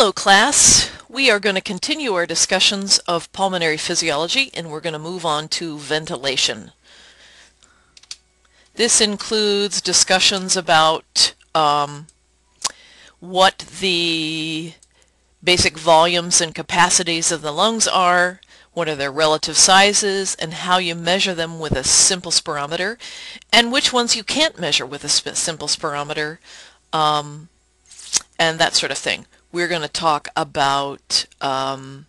Hello class. We are going to continue our discussions of pulmonary physiology and we're going to move on to ventilation. This includes discussions about um, what the basic volumes and capacities of the lungs are, what are their relative sizes, and how you measure them with a simple spirometer, and which ones you can't measure with a simple spirometer, um, and that sort of thing. We're going to talk about um,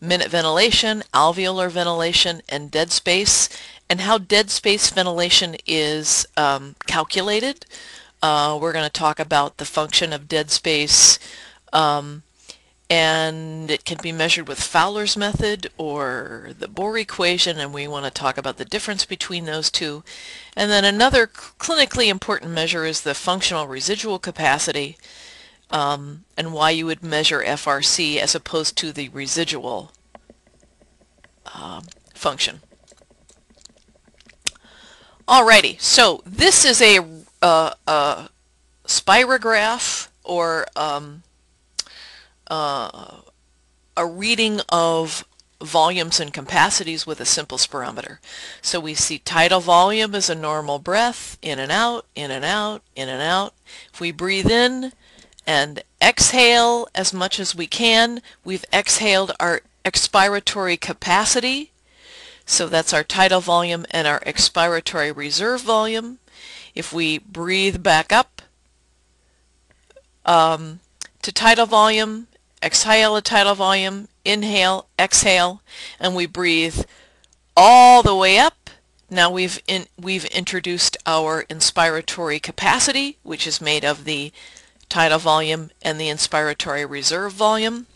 minute ventilation, alveolar ventilation, and dead space, and how dead space ventilation is um, calculated. Uh, we're going to talk about the function of dead space, um, and it can be measured with Fowler's method or the Bohr equation, and we want to talk about the difference between those two. And then another clinically important measure is the functional residual capacity, um, and why you would measure FRC as opposed to the residual um, function. Alrighty, so this is a, uh, a spirograph or um, uh, a reading of volumes and capacities with a simple spirometer. So we see tidal volume as a normal breath, in and out, in and out, in and out. If we breathe in, and exhale as much as we can. We've exhaled our expiratory capacity. So that's our tidal volume and our expiratory reserve volume. If we breathe back up um, to tidal volume, exhale a tidal volume, inhale, exhale, and we breathe all the way up. Now we've in, we've introduced our inspiratory capacity, which is made of the tidal volume and the inspiratory reserve volume.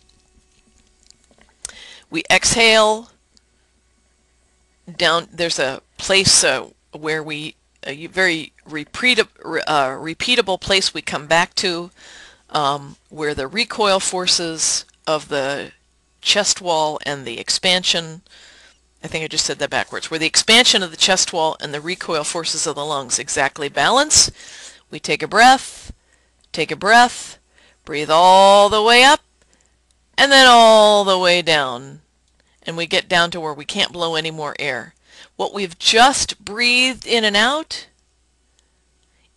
We exhale down, there's a place uh, where we, a very repeat, uh, repeatable place we come back to um, where the recoil forces of the chest wall and the expansion, I think I just said that backwards, where the expansion of the chest wall and the recoil forces of the lungs exactly balance. We take a breath, Take a breath, breathe all the way up, and then all the way down. And we get down to where we can't blow any more air. What we've just breathed in and out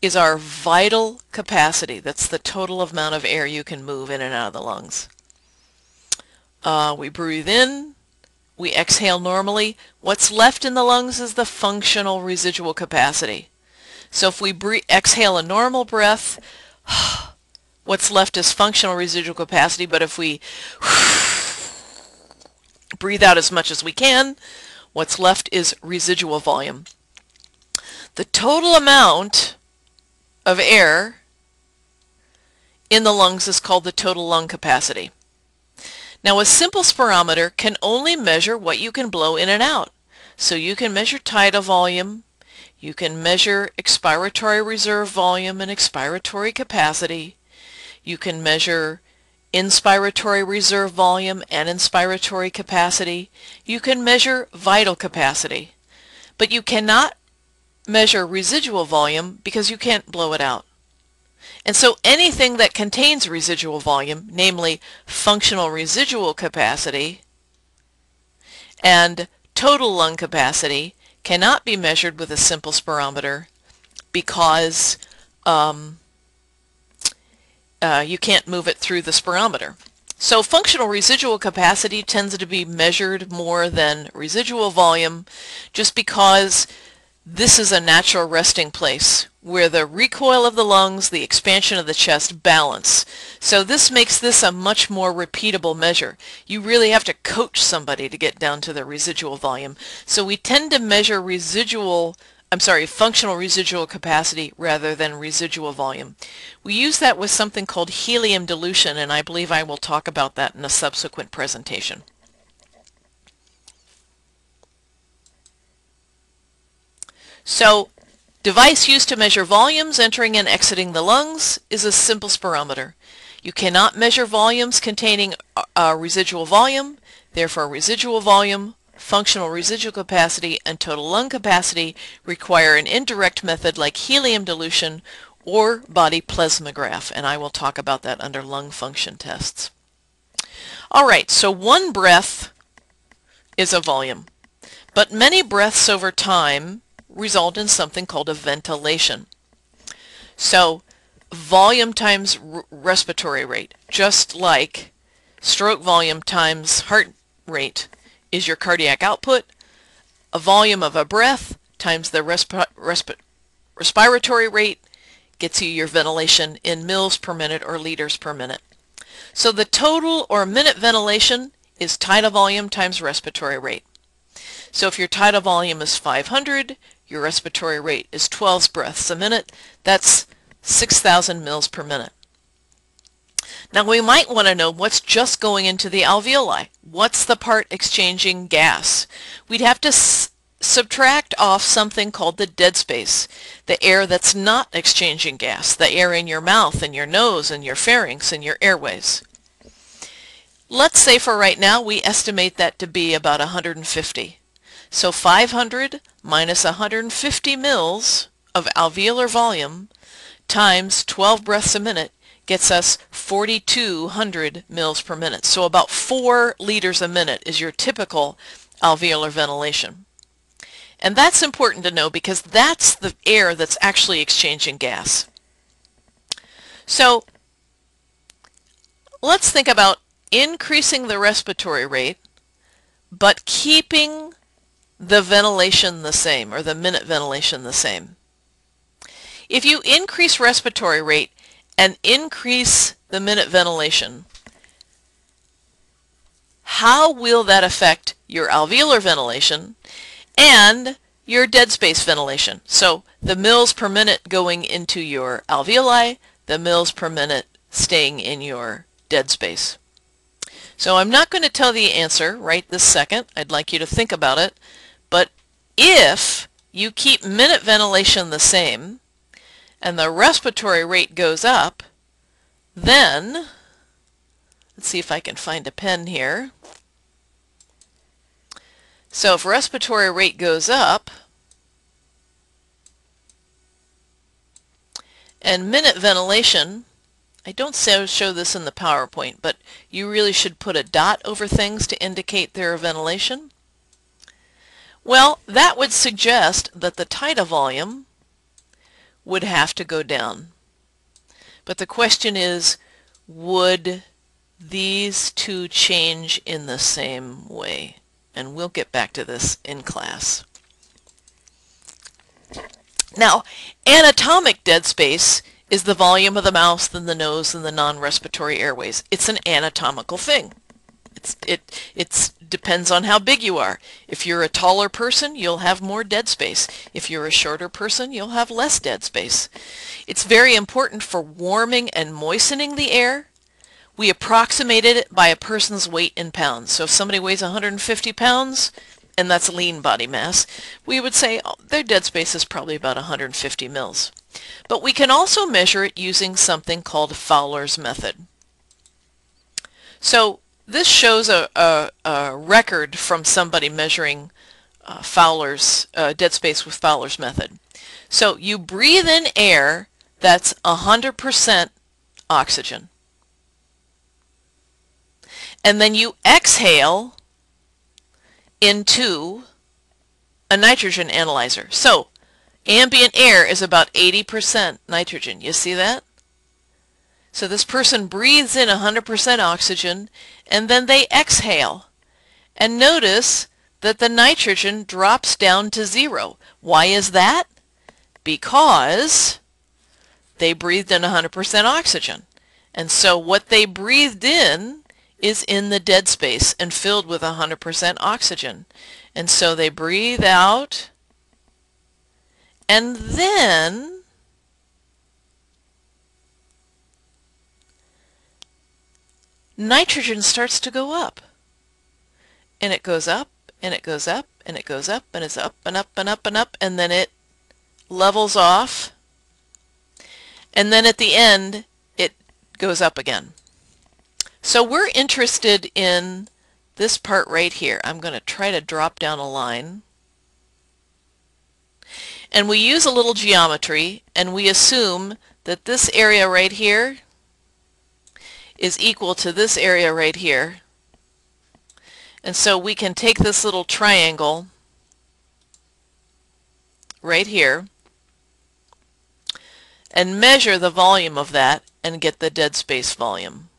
is our vital capacity. That's the total amount of air you can move in and out of the lungs. Uh, we breathe in, we exhale normally. What's left in the lungs is the functional residual capacity. So if we exhale a normal breath, what's left is functional residual capacity, but if we breathe out as much as we can, what's left is residual volume. The total amount of air in the lungs is called the total lung capacity. Now a simple spirometer can only measure what you can blow in and out. So you can measure tidal volume, you can measure expiratory reserve volume and expiratory capacity. You can measure inspiratory reserve volume and inspiratory capacity. You can measure vital capacity. But you cannot measure residual volume because you can't blow it out. And so anything that contains residual volume, namely functional residual capacity and total lung capacity, cannot be measured with a simple spirometer because um, uh, you can't move it through the spirometer. So functional residual capacity tends to be measured more than residual volume just because this is a natural resting place where the recoil of the lungs, the expansion of the chest balance. So this makes this a much more repeatable measure. You really have to coach somebody to get down to the residual volume. So we tend to measure residual, I'm sorry, functional residual capacity rather than residual volume. We use that with something called helium dilution and I believe I will talk about that in a subsequent presentation. So device used to measure volumes entering and exiting the lungs is a simple spirometer. You cannot measure volumes containing a residual volume, therefore residual volume, functional residual capacity, and total lung capacity require an indirect method like helium dilution or body plethysmograph, and I will talk about that under lung function tests. All right, so one breath is a volume, but many breaths over time result in something called a ventilation. So volume times respiratory rate, just like stroke volume times heart rate is your cardiac output, a volume of a breath times the resp resp respiratory rate gets you your ventilation in mils per minute or liters per minute. So the total or minute ventilation is tidal volume times respiratory rate. So if your tidal volume is 500, your respiratory rate is 12 breaths a minute. That's 6,000 mils per minute. Now we might want to know what's just going into the alveoli. What's the part exchanging gas? We'd have to subtract off something called the dead space, the air that's not exchanging gas, the air in your mouth and your nose and your pharynx and your airways. Let's say for right now we estimate that to be about 150. So 500 minus 150 mils of alveolar volume times 12 breaths a minute gets us 4,200 mils per minute. So about 4 liters a minute is your typical alveolar ventilation. And that's important to know because that's the air that's actually exchanging gas. So let's think about increasing the respiratory rate but keeping the ventilation the same or the minute ventilation the same. If you increase respiratory rate and increase the minute ventilation, how will that affect your alveolar ventilation and your dead space ventilation. So the mils per minute going into your alveoli, the mils per minute staying in your dead space. So I'm not going to tell the answer right this second. I'd like you to think about it. But if you keep minute ventilation the same and the respiratory rate goes up, then, let's see if I can find a pen here. So if respiratory rate goes up, and minute ventilation, I don't show this in the PowerPoint, but you really should put a dot over things to indicate their ventilation. Well, that would suggest that the tidal volume would have to go down. But the question is, would these two change in the same way? and we'll get back to this in class. Now, anatomic dead space is the volume of the mouth and the nose and the non-respiratory airways. It's an anatomical thing. It's, it it's, depends on how big you are. If you're a taller person, you'll have more dead space. If you're a shorter person, you'll have less dead space. It's very important for warming and moistening the air we approximated it by a person's weight in pounds. So if somebody weighs 150 pounds, and that's lean body mass, we would say oh, their dead space is probably about 150 mils. But we can also measure it using something called Fowler's method. So this shows a, a, a record from somebody measuring uh, Fowler's uh, dead space with Fowler's method. So you breathe in air that's 100% oxygen and then you exhale into a nitrogen analyzer. So ambient air is about 80% nitrogen. You see that? So this person breathes in 100% oxygen and then they exhale. And notice that the nitrogen drops down to zero. Why is that? Because they breathed in 100% oxygen. And so what they breathed in is in the dead space and filled with 100% oxygen. And so they breathe out and then nitrogen starts to go up. And it goes up and it goes up and it goes up and it's up and up and up and up and then it levels off and then at the end it goes up again. So we're interested in this part right here. I'm going to try to drop down a line. And we use a little geometry and we assume that this area right here is equal to this area right here And so we can take this little triangle right here and measure the volume of that and get the dead space volume.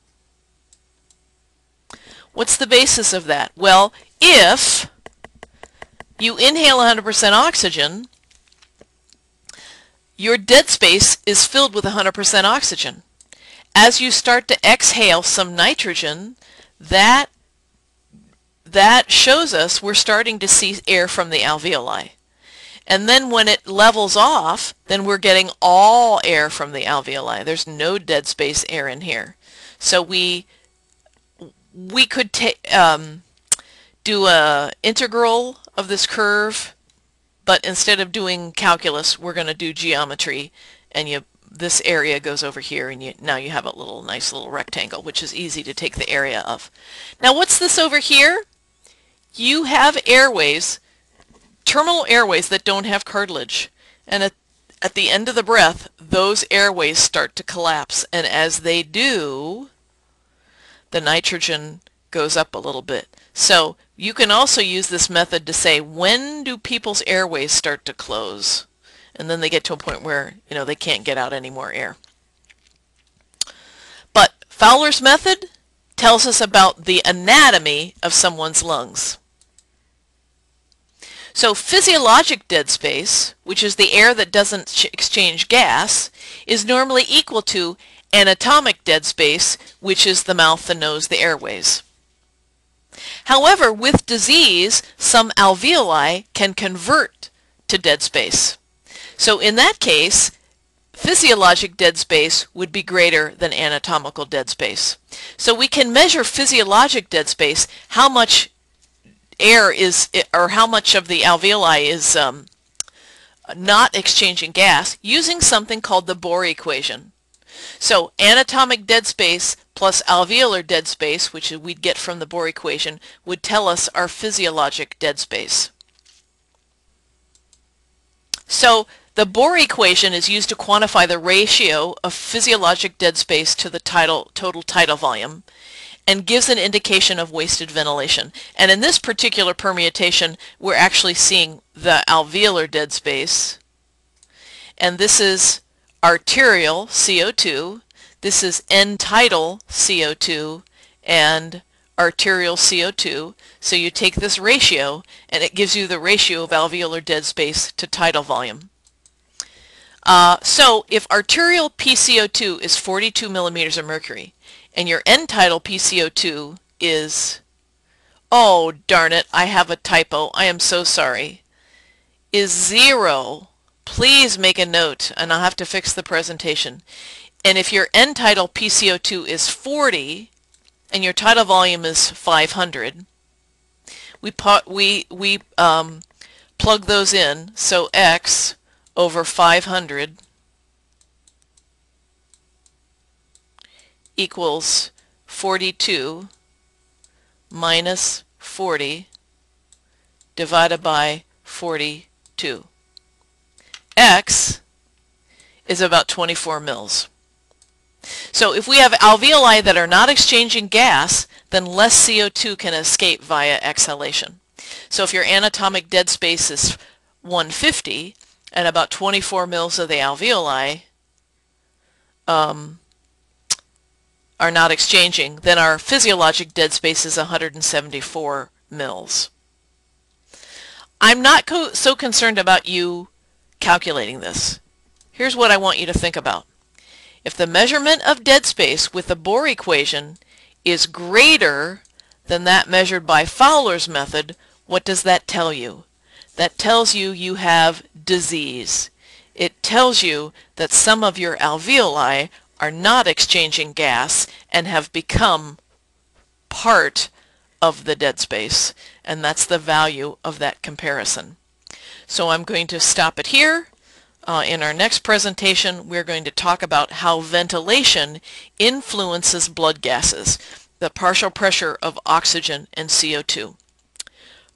What's the basis of that? Well, if you inhale 100% oxygen, your dead space is filled with 100% oxygen. As you start to exhale some nitrogen, that, that shows us we're starting to see air from the alveoli. And then when it levels off, then we're getting all air from the alveoli. There's no dead space air in here. So we we could um, do a integral of this curve, but instead of doing calculus, we're going to do geometry, and you this area goes over here, and you, now you have a little nice little rectangle, which is easy to take the area of. Now what's this over here? You have airways terminal airways that don't have cartilage. And at, at the end of the breath, those airways start to collapse. And as they do, the nitrogen goes up a little bit. So you can also use this method to say, when do people's airways start to close? And then they get to a point where, you know, they can't get out any more air. But Fowler's method tells us about the anatomy of someone's lungs. So physiologic dead space, which is the air that doesn't exchange gas, is normally equal to anatomic dead space, which is the mouth, the nose, the airways. However, with disease, some alveoli can convert to dead space. So in that case, physiologic dead space would be greater than anatomical dead space. So we can measure physiologic dead space, how much air is, or how much of the alveoli is um, not exchanging gas using something called the Bohr equation. So anatomic dead space plus alveolar dead space, which we'd get from the Bohr equation, would tell us our physiologic dead space. So the Bohr equation is used to quantify the ratio of physiologic dead space to the tidal, total tidal volume and gives an indication of wasted ventilation. And in this particular permutation, we're actually seeing the alveolar dead space. And this is arterial CO2, this is end-tidal CO2, and arterial CO2. So you take this ratio, and it gives you the ratio of alveolar dead space to tidal volume. Uh, so if arterial PCO2 is 42 millimeters of mercury, and your end tidal PCO2 is, oh darn it, I have a typo, I am so sorry, is zero, please make a note and I'll have to fix the presentation. And if your end tidal PCO2 is 40 and your tidal volume is 500, we, we, we um, plug those in, so X over 500 equals 42 minus 40 divided by 42. X is about 24 mils. So if we have alveoli that are not exchanging gas, then less CO2 can escape via exhalation. So if your anatomic dead space is 150 and about 24 mils of the alveoli, um, are not exchanging, then our physiologic dead space is 174 mils. I'm not co so concerned about you calculating this. Here's what I want you to think about. If the measurement of dead space with the Bohr equation is greater than that measured by Fowler's method, what does that tell you? That tells you you have disease. It tells you that some of your alveoli are not exchanging gas and have become part of the dead space and that's the value of that comparison. So I'm going to stop it here. Uh, in our next presentation we're going to talk about how ventilation influences blood gases, the partial pressure of oxygen and CO2.